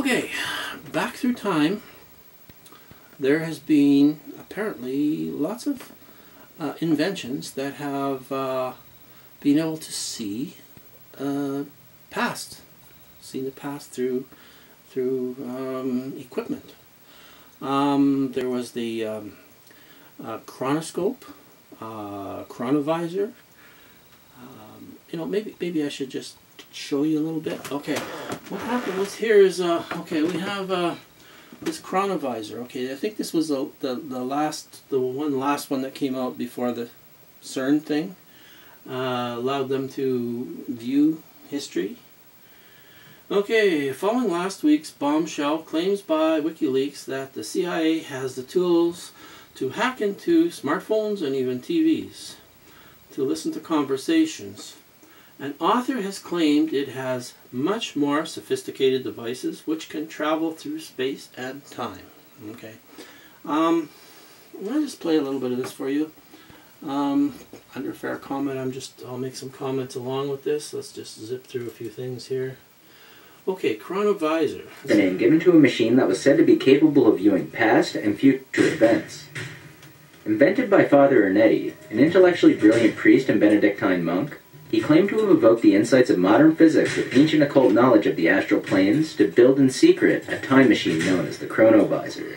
Okay, back through time, there has been apparently lots of uh, inventions that have uh, been able to see uh, past, seen the past through through um, equipment. Um, there was the um, uh, chronoscope, uh, chronovisor. Um, you know, maybe maybe I should just show you a little bit. Okay, what happened was here is uh, okay. We have uh, this chronovisor. Okay, I think this was the, the the last the one last one that came out before the CERN thing. Uh, allowed them to view history. Okay, following last week's bombshell claims by WikiLeaks that the CIA has the tools to hack into smartphones and even TVs to listen to conversations. An author has claimed it has much more sophisticated devices which can travel through space and time. Okay, um, to just play a little bit of this for you. Um, under fair comment, I'm just, I'll make some comments along with this. Let's just zip through a few things here. Okay, chronovisor. The name given to a machine that was said to be capable of viewing past and future events. Invented by Father Ernetti, an intellectually brilliant priest and Benedictine monk, he claimed to have evoked the insights of modern physics with ancient occult knowledge of the astral planes to build in secret a time machine known as the chronovisor.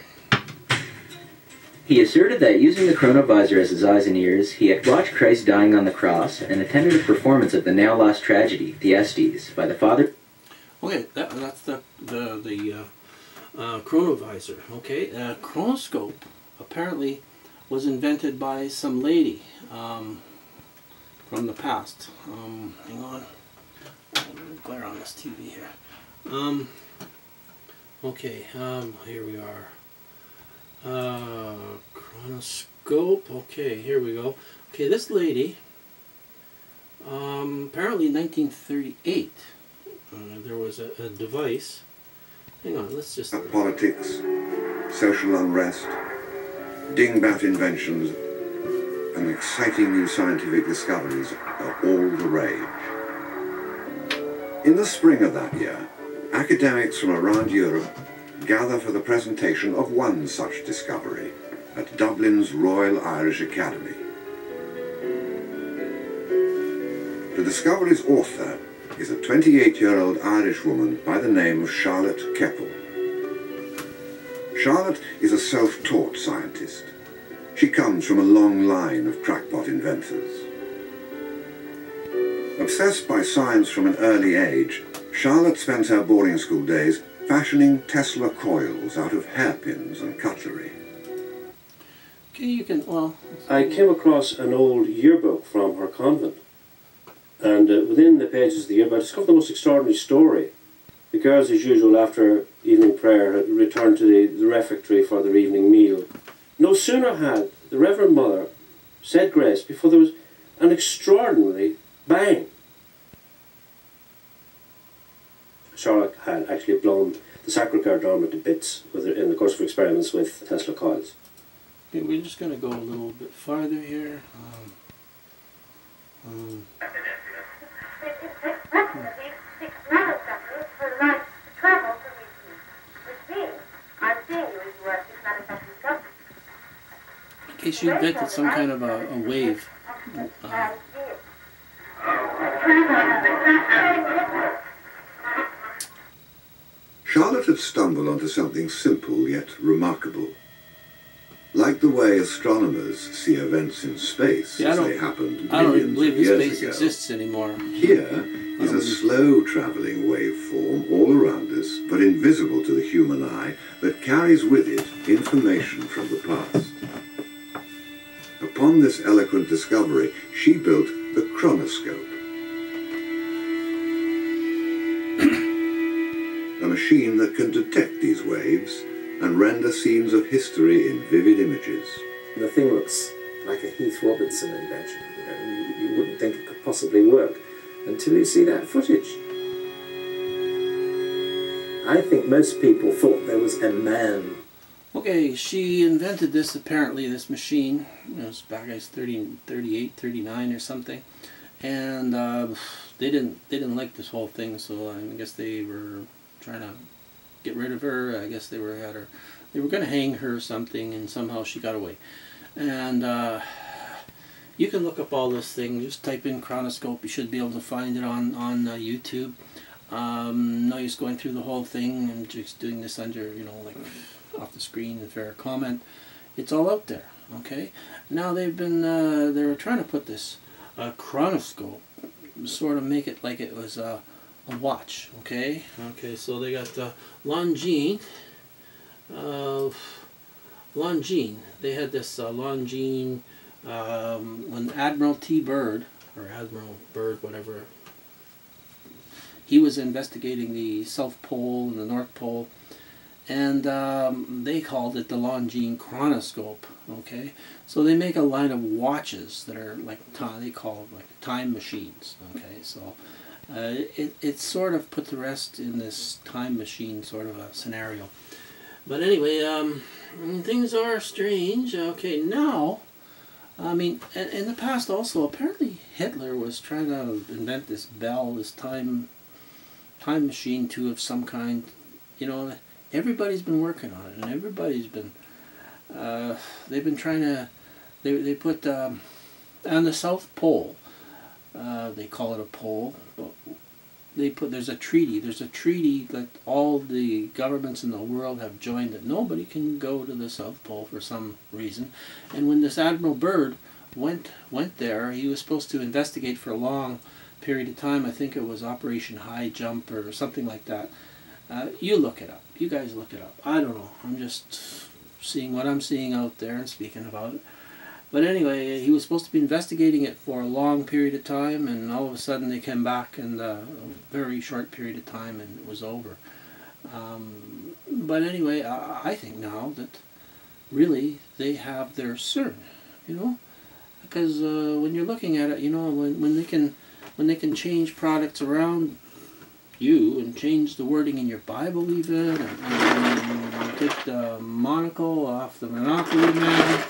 He asserted that using the chronovisor as his eyes and ears, he had watched Christ dying on the cross and attended a performance of the now lost tragedy, Thyestes, by the Father. Okay, that, that's the the the uh, uh, chronovisor. Okay, uh, chronoscope apparently was invented by some lady um, from the past. Um, hang on, glare on this TV here. Um, okay, um, here we are. Uh, chronoscope. Okay, here we go. Okay, this lady. Um, apparently, 1938. Uh, there was a, a, device. Hang on, let's just. Politics, social unrest, dingbat inventions, and exciting new scientific discoveries are all the rage. In the spring of that year, academics from around Europe gather for the presentation of one such discovery at Dublin's Royal Irish Academy. The discovery's author is a 28-year-old Irish woman by the name of Charlotte Keppel. Charlotte is a self-taught scientist. She comes from a long line of crackpot inventors. Obsessed by science from an early age, Charlotte spent her boarding school days fashioning Tesla coils out of hairpins and cutlery. Okay, you can, well... I came across an old yearbook from her convent. And uh, within the pages of the yearbook, I discovered the most extraordinary story. The girls, as usual, after evening prayer, had returned to the, the refectory for their evening meal. No sooner had the Reverend Mother said grace before there was an extraordinary bang. Charlotte had actually blown the Sacre-Cœur dormer to bits in the course of experiments with Tesla coils. Okay, we're just going to go a little bit farther here. Um, um, case you invented some kind of a, a wave. Uh, Charlotte had stumbled onto something simple yet remarkable. Like the way astronomers see events in space yeah, as they happened I don't millions believe of years space ago. exists anymore. Here is a slow travelling waveform all around us, but invisible to the human eye, that carries with it information from the past. Upon this eloquent discovery, she built the chronoscope. a machine that can detect these waves and render scenes of history in vivid images. The thing looks like a Heath Robinson invention. You, know, you, you wouldn't think it could possibly work until you see that footage. I think most people thought there was a man. Okay, she invented this apparently, this machine. Know, it's back as 30, 38, 39 or something. And uh, they didn't they didn't like this whole thing, so I guess they were trying to get rid of her. I guess they were at her. They were going to hang her or something, and somehow she got away. And uh, you can look up all this thing. Just type in chronoscope. You should be able to find it on on uh, YouTube. Um, no use going through the whole thing and just doing this under, you know, like off the screen and fair comment. It's all out there. Okay. Now they've been uh, they were trying to put this uh, chronoscope, sort of make it like it was a, a watch. Okay. Okay. So they got uh, Longines. Uh, Longines. They had this uh, Longines um, when Admiral T. Byrd or Admiral Byrd, whatever. He was investigating the South Pole and the North Pole and um, they called it the Longines chronoscope. Okay, so they make a line of watches that are like they call like time machines. Okay, so uh, it it sort of put the rest in this time machine sort of a scenario. But anyway, um, things are strange. Okay, now. I mean, in, in the past also, apparently Hitler was trying to invent this bell, this time time machine too of some kind. You know, everybody's been working on it, and everybody's been uh, they've been trying to they they put um, on the South Pole. Uh, they call it a pole. but They put there's a treaty. There's a treaty that all the governments in the world have joined that nobody can go to the South Pole for some reason. And when this Admiral Byrd went went there, he was supposed to investigate for a long period of time. I think it was Operation High Jump or something like that. Uh, you look it up. You guys look it up. I don't know. I'm just seeing what I'm seeing out there and speaking about it. But anyway, he was supposed to be investigating it for a long period of time, and all of a sudden they came back in a very short period of time, and it was over. Um, but anyway, I, I think now that really they have their CERN, you know, because uh, when you're looking at it, you know, when, when they can when they can change products around you and change the wording in your Bible even, and, and take the monocle off the Monopoly Man.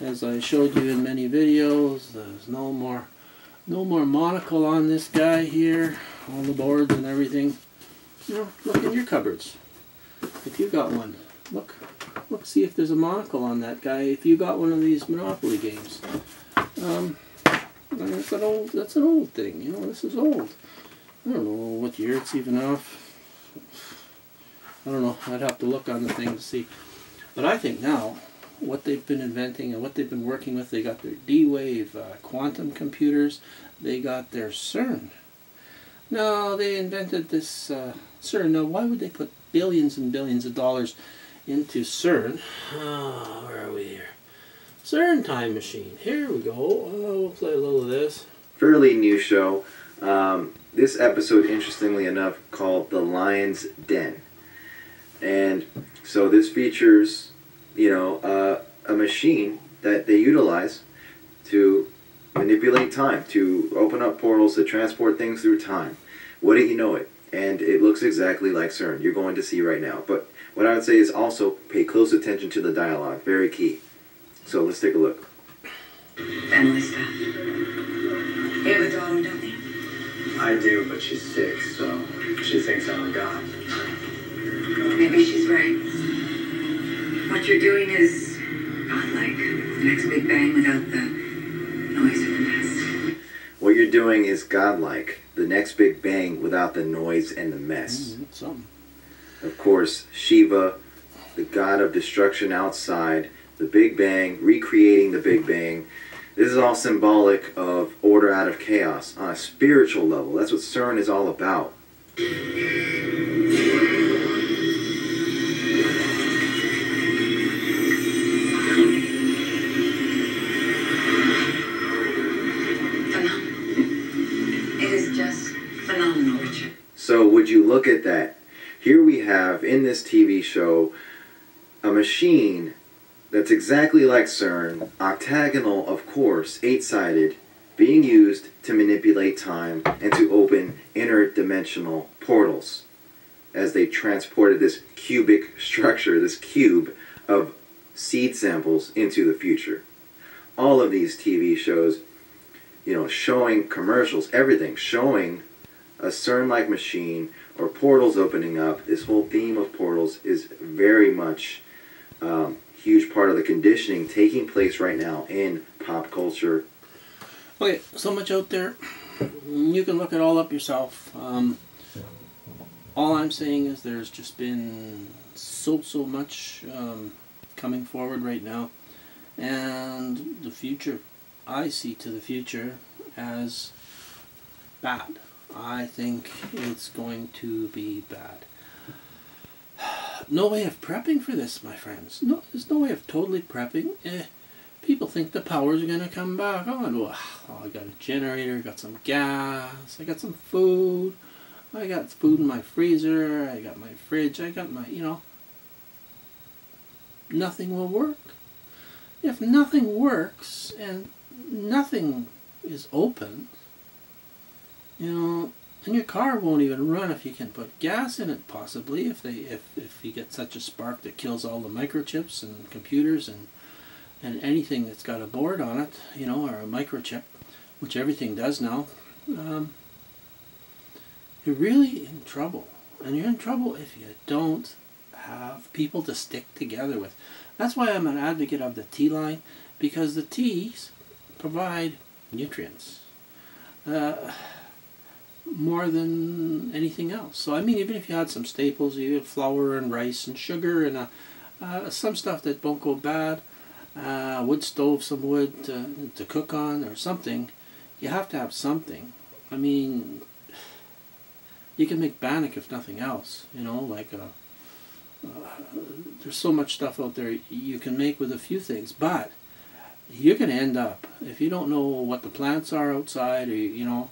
As I showed you in many videos, there's no more, no more monocle on this guy here, on the boards and everything. You know, look in your cupboards. If you got one, look, look, see if there's a monocle on that guy. If you got one of these Monopoly games, um, that's an old, that's an old thing. You know, this is old. I don't know what year it's even off. I don't know. I'd have to look on the thing to see. But I think now, what they've been inventing and what they've been working with, they got their D-Wave uh, quantum computers. They got their CERN. No, they invented this uh, CERN. Now, why would they put billions and billions of dollars into CERN? Oh, where are we here? CERN Time Machine. Here we go. Oh, we'll play a little of this. Fairly new show. Um, this episode, interestingly enough, called The Lion's Den. And so this features, you know, uh, a machine that they utilize to manipulate time, to open up portals, to transport things through time. What do you know it? And it looks exactly like CERN. You're going to see right now. But what I would say is also pay close attention to the dialogue. Very key. So let's take a look. Family I do, but she's sick, so she thinks I'm a god. Maybe she's right. What you're doing is godlike. The next Big Bang without the noise of the mess. What you're doing is godlike. The next big bang without the noise and the mess. Mm, something. Of course, Shiva, the god of destruction outside, the Big Bang, recreating the Big Bang. This is all symbolic of order out of chaos on a spiritual level. That's what CERN is all about. Phenomenal. It is just phenomenal, So, would you look at that? Here we have in this TV show a machine that's exactly like CERN, octagonal, of course, eight sided, being used to manipulate time and to open interdimensional portals as they transported this cubic structure, this cube of seed samples into the future. All of these TV shows, you know, showing commercials, everything, showing a CERN-like machine or portals opening up. This whole theme of portals is very much um, huge part of the conditioning taking place right now in pop culture. Okay, so much out there. You can look it all up yourself. Um, all I'm saying is there's just been so so much um, coming forward right now, and the future. I see to the future as bad. I think it's going to be bad. No way of prepping for this, my friends. No, there's no way of totally prepping. Eh, people think the power's going to come back on. Well, I got a generator, I got some gas, I got some food, I got food in my freezer, I got my fridge, I got my, you know. Nothing will work. If nothing works and nothing is open, you know, and your car won't even run if you can put gas in it possibly if they if, if you get such a spark that kills all the microchips and computers and and anything that's got a board on it, you know, or a microchip, which everything does now, um, you're really in trouble. And you're in trouble if you don't have people to stick together with. That's why I'm an advocate of the tea line, because the teas provide nutrients. Uh, more than anything else. So I mean, even if you had some staples, you have flour and rice and sugar and uh, uh, some stuff that won't go bad, uh, wood stove, some wood to, to cook on or something, you have to have something. I mean, you can make bannock if nothing else, you know, like a, uh, there's so much stuff out there you can make with a few things, but going to end up, if you don't know what the plants are outside or, you know,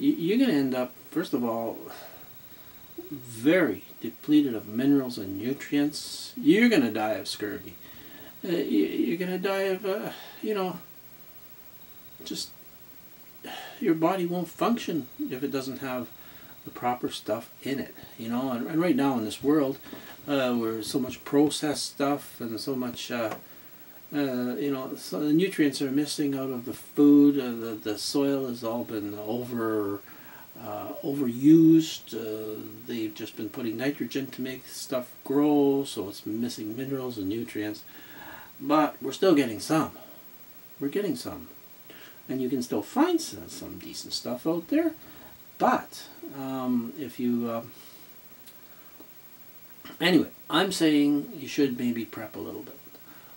you're going to end up, first of all, very depleted of minerals and nutrients. You're going to die of scurvy. Uh, you're going to die of, uh, you know, just your body won't function if it doesn't have the proper stuff in it, you know. And, and right now in this world, uh, where so much processed stuff and so much, uh, you know, so the nutrients are missing out of the food. Uh, the the soil has all been over uh, overused. Uh, they've just been putting nitrogen to make stuff grow, so it's missing minerals and nutrients. But we're still getting some. We're getting some, and you can still find some, some decent stuff out there. But um, if you uh, anyway, I'm saying you should maybe prep a little bit.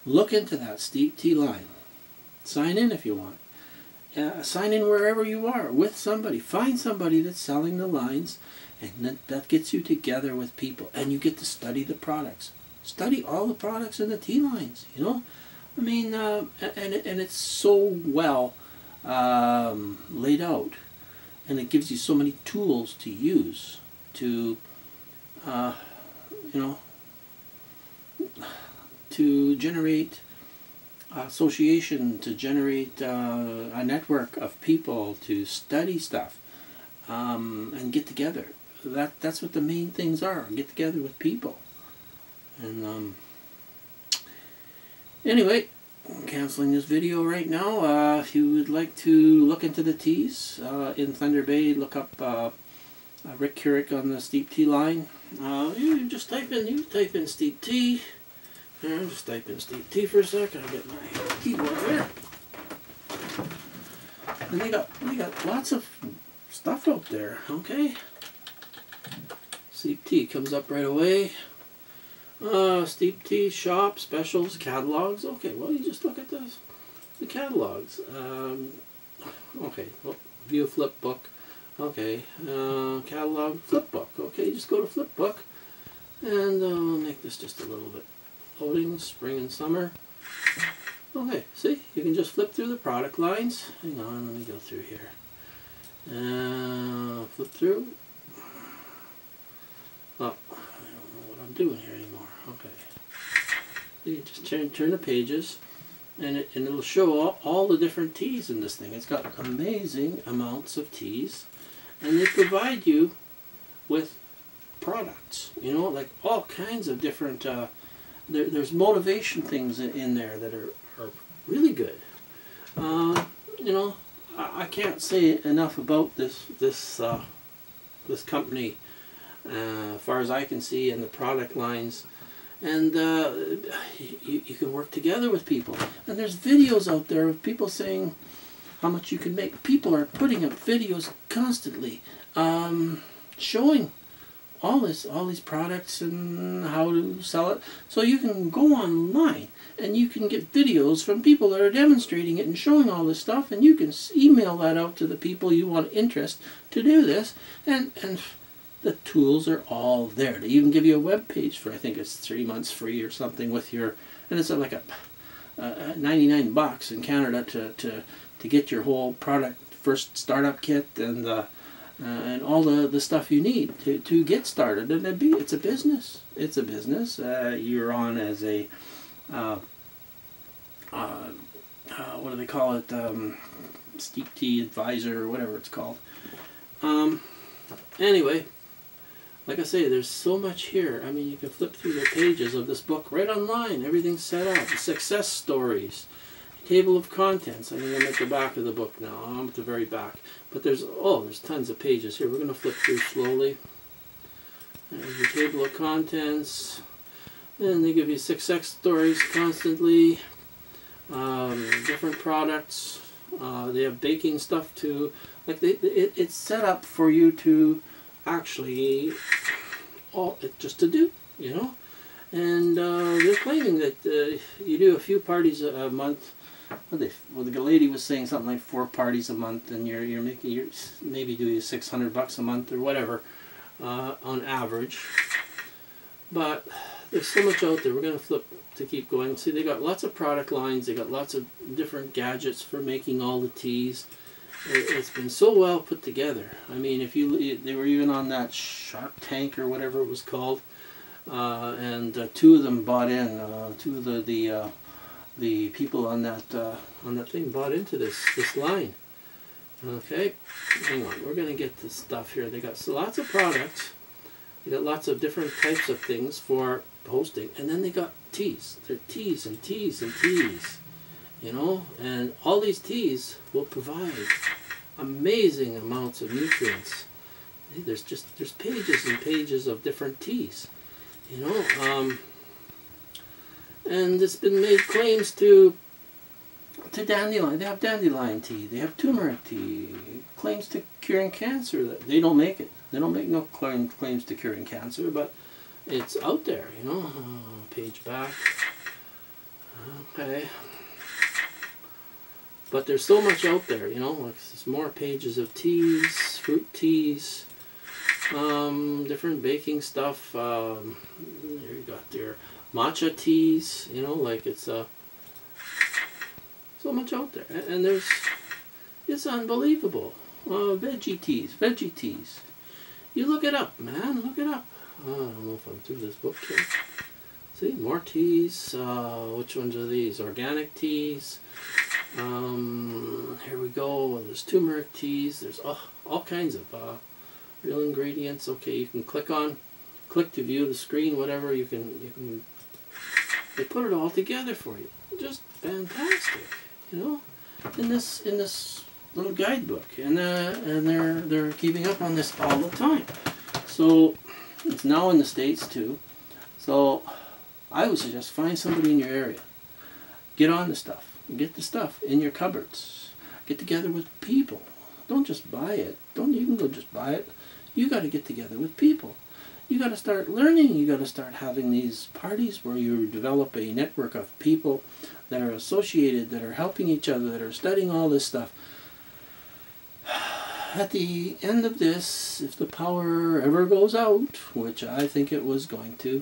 Look into that Steeped Tea line. Sign in if you want. Uh, sign in wherever you are with somebody. Find somebody that's selling the lines, and that, that gets you together with people, and you get to study the products. Study all the products in the tea lines. You know, I mean, uh, and and it's so well um, laid out, and it gives you so many tools to use to, uh, you know to generate association, to generate uh, a network of people to study stuff um, and get together. That that's what the main things are. Get together with people. And um, anyway, I'm canceling this video right now. Uh, if you would like to look into the teas uh, in Thunder Bay, look up uh, Rick Curick on the Steeped Tea line. Uh, you just type in you type in Steeped Tea. I'm just type in Steeped Tea for a second. I'll get my keyboard there. And they got they got lots of stuff out there, okay? Steeped Tea comes up right away. Uh, Steeped Tea shop specials catalogs. Okay, well you just look at this, the catalogs. Um, okay, well, view flip book. Okay, uh, catalog flip book. Okay, just go to flip book. and uh, make this just a little bit loading spring and summer. Okay, see, you can just flip through the product lines. Hang on, let me go through here. Uh, flip through. Oh, I don't know what I'm doing here anymore. Okay. You just turn, turn the pages and, it, and it'll show all, all the different teas in this thing. It's got amazing amounts of teas and they provide you with products, you know, like all kinds of different uh, there, there's motivation things in, there that are, are really good. Uh, you know, I, I, can't say enough about this this uh, this company, uh, as far as I can see, and the product lines. And uh, you, you can work together with people. And there's videos out there of people saying how much you can make. People are putting up videos constantly, um, showing all this, all these products and how to sell it. So you can go online and you can get videos from people that are demonstrating it and showing all this stuff, and you can email that out to the people you want interest to do this, and and the tools are all there. They even give you a web page for I think it's three months free or something with your, and it's like a, a 99 bucks in Canada to, to, to get your whole product first startup kit and uh, uh, and all the, the stuff you need to, to get started. And it'd be, it's a business. It's a business. Uh, you're on as a, uh, uh, uh, what do they call it? Um, Steeped Tea advisor or whatever it's called. Um, anyway, like I say, there's so much here. I mean, you can flip through the pages of this book right online. Everything's set up. The success stories, table of contents. I mean, I'm at the back of the book now. I'm at the very back. But there's oh, there's tons of pages here. We're going to flip through slowly. There's your table of contents. And they give you success stories constantly. Um, different products. Uh, they have baking stuff too. Like they, it, it's set up for you to actually all it just to do, you know. And uh, they're claiming that uh, you do a few parties a, a month. Well, they, well, the lady was saying something like four parties a month, and you're you're making you're maybe doing six hundred bucks a month or whatever uh, on average. But there's so much out there. We're gonna flip to keep going. See, they got lots of product lines. They got lots of different gadgets for making all the teas. It- It's been so well put together. I mean, if you they were even on that Shark Tank or whatever it was called, uh, and uh, two of them bought in. Uh, two of the the uh, the people on that uh, on that thing bought into this this line. Okay, hang on. We're gonna get this stuff here. They got s- lots of products. They got lots of different types of things for hosting, and then they got teas. They're teas and teas and teas, you know. And all these teas will provide amazing amounts of nutrients. There's just there's pages and pages of different teas, you know. Um, and it's been made claims to to dandelion. They have dandelion tea. They have turmeric tea. Claims to curing cancer. They don't make it. They don't make no claim, claims to curing cancer, but it's out there, you know. Page back. Okay. But there's so much out there, you know. Like there's more pages of teas, fruit teas, um, different baking stuff. Um, you got your matcha teas, you know, like it's uh, so much out there, and, and there's it's unbelievable. Uh, veggie teas, veggie teas. You look it up, man. Look it up. Uh, I don't know if I'm through this book here. See, more teas. Uh, which ones are these? Organic teas. Um, here we go. There's turmeric teas. There's oh, all kinds of uh, real ingredients. Okay, you can click on, click to view the screen. Whatever you can, you can. They put it all together for you. Just fantastic, you know. In this in this little guidebook, and uh, and they're they're keeping up on this all the time. So it's now in the states too. So I would suggest find somebody in your area. Get on the stuff. Get the stuff in your cupboards. Get together with people. Don't just buy it. Don't even go just buy it. You got to get together with people. You got to start learning. You got to start having these parties where you develop a network of people that are associated, that are helping each other, that are studying all this stuff. At the end of this, if the power ever goes out, which I think it was going to,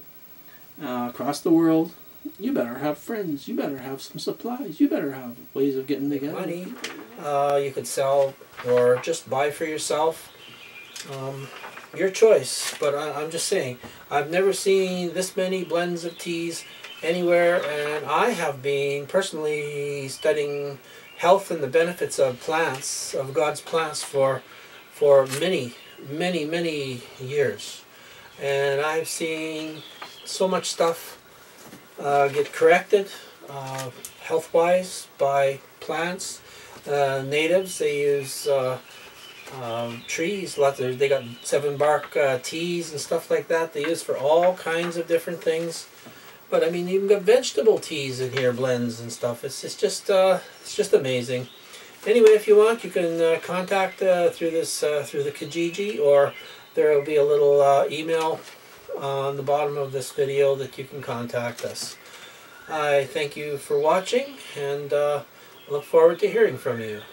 uh, across the world, you better have friends. You better have some supplies. You better have ways of getting together. money uh, you could sell or just buy for yourself. Um, your choice, but I, I'm just saying, I've never seen this many blends of teas anywhere, and I have been personally studying health and the benefits of plants, of God's plants, for for many, many, many years, and I've seen so much stuff uh, get corrected uh, health-wise by plants. Uh, natives they use uh, um, trees. Lots of they got seven bark uh, teas and stuff like that. They use for all kinds of different things. But I mean, even got vegetable teas in here, blends and stuff. It's, it's just uh, it's just amazing. Anyway, if you want, you can uh, contact uh, through this uh, through the Kijiji, or there will be a little uh, email on the bottom of this video that you can contact us. I thank you for watching, and look forward to hearing from you.